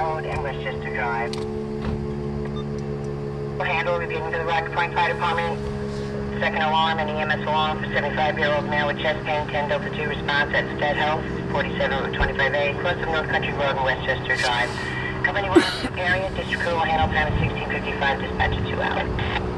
Road and Westchester Drive. Handle repeating to the Rocky Point Fire Department. Second alarm and EMS alarm for 75-year-old male with chest pain, 10 Delta 2 response at Stead Health, 47 25A, close to North Country Road and Westchester Drive. Company 1 area, district crew will handle time at 1655, dispatch at 2 hours.